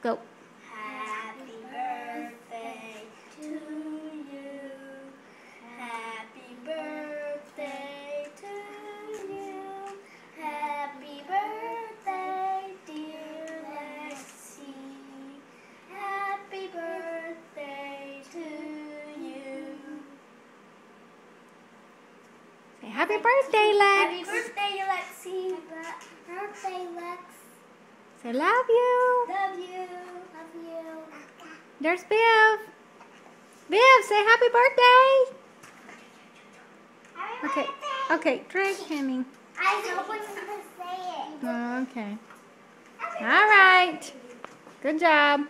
Go. Happy birthday to you. Happy birthday to you. Happy birthday, dear Lexi. Happy birthday to you. Say happy birthday, Lex. Happy birthday, Lexi. Happy birthday, Lex. Say love you. There's Viv. Viv, say happy birthday. Happy Okay, birthday. okay, drink, Henny. I don't want to say it. Oh, okay. Happy All right. Good job.